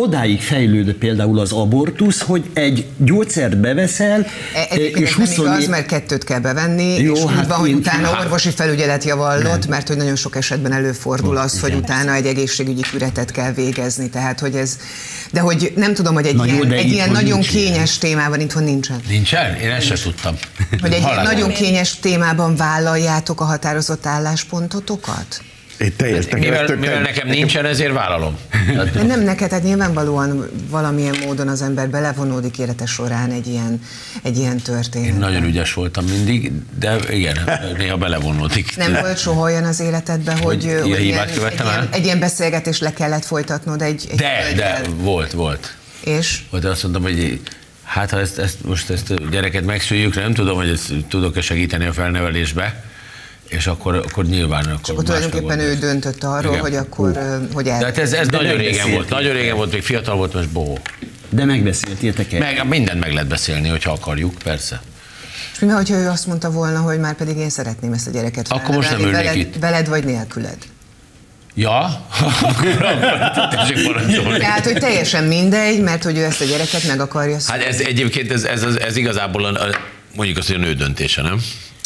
Odáig fejlődött például az abortusz, hogy egy gyógyszert beveszel, E- Egyébként és ez nem 20 igaz, mert kettőt kell bevenni, Jó, és úgy hát van, hogy én- utána hát- orvosi felügyelet javallott, mert hogy nagyon sok esetben előfordul az, hogy utána egy egészségügyi küretet kell végezni, tehát hogy ez, de hogy nem tudom, hogy egy Na jó, ilyen, de egy ilyen nagyon nincs ilyen. kényes témában itthon nincsen. Nincsen? Én ezt sem tudtam. Hogy egy Halál. nagyon kényes témában vállaljátok a határozott álláspontotokat? Egy teljes Mivel, tök- mivel nekem nincsen, ezért vállalom. Hát, De nem neked, tehát nyilvánvalóan valamilyen módon az ember belevonódik élete során egy ilyen, egy ilyen Én történetbe. nagyon ügyes voltam mindig, de igen, néha belevonódik. Nem volt soha olyan az életedben, hogy, Hogy ilyen hogy hibát egy, követtem ilyen, el? egy ilyen beszélgetés le kellett folytatnod egy, egy De, de hölgyel. volt, volt. És? Volt, azt mondtam, hogy hát ha ezt, ezt, most ezt a gyereket megszüljük, nem tudom, hogy ezt tudok-e segíteni a felnevelésbe, és akkor, akkor nyilván akkor Akkor más tulajdonképpen ő döntött arról, Igen. hogy akkor, ö, hogy el... De hát ez, ez nagyon régen volt, nagyon régen volt, még fiatal volt, most bohó. De megbeszéltétek el. Meg, mindent meg lehet beszélni, hogyha akarjuk, persze. És mi van, hogyha ő azt mondta volna, hogy már pedig én szeretném ezt a gyereket Akkor most nem ülnék veled, itt. veled vagy nélküled? Ja? Tehát, hogy teljesen mindegy, mert hogy ő ezt a gyereket meg akarja Hát szülni. ez egyébként, ez, ez, ez, ez igazából a, a, mondjuk azt, hogy a nő döntése, nem?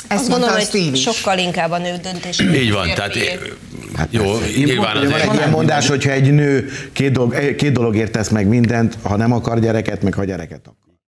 Ezt gondolom, hogy sokkal inkább a nő döntés. Így van, tehát Hát jó, nyilván van egy ilyen mondás, hogyha egy nő két, dolog, két dologért tesz meg mindent, ha nem akar gyereket, meg ha gyereket akar.